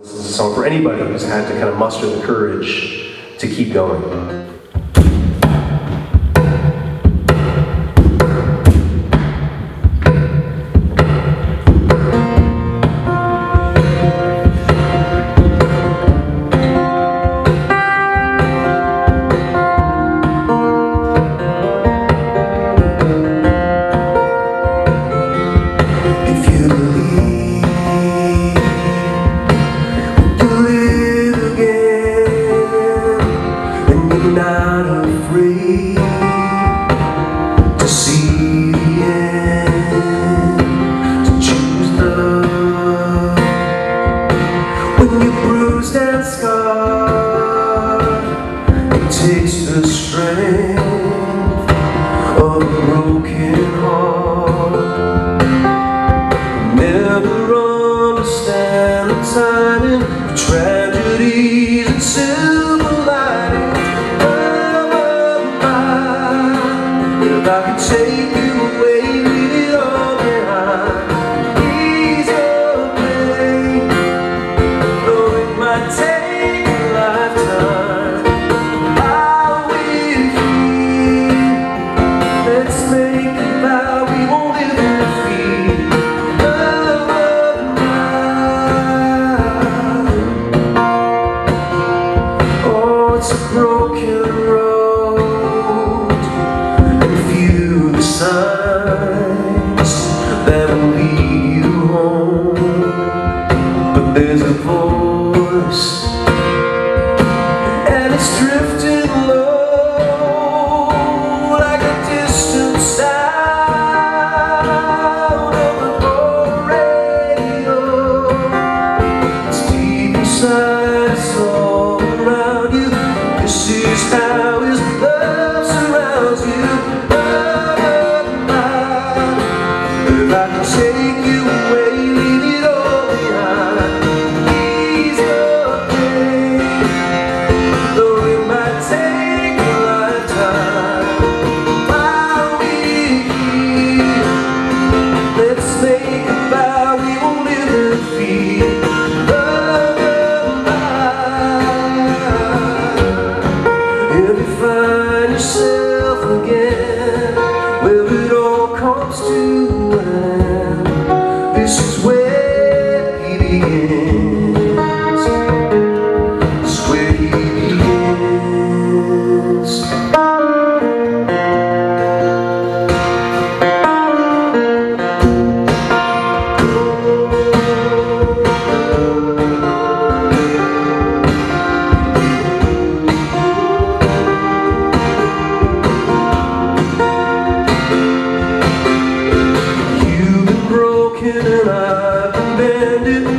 This is a song for anybody who's had to kind of muster the courage to keep going. not afraid to see the end, to choose love. When you're bruised and scarred, it takes the strength of broken. There's a voice. yourself again. Well, it all comes to an end. This is where we begin broken and I've been